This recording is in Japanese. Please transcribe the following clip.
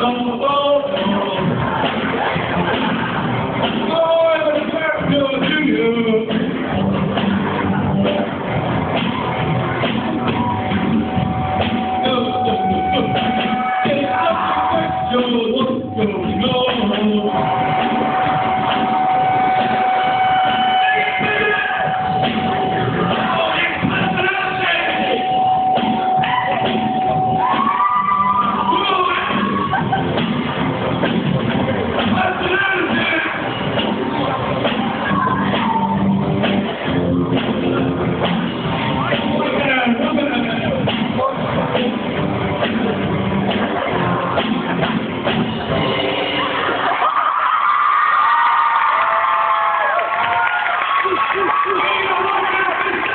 Don't Thank you.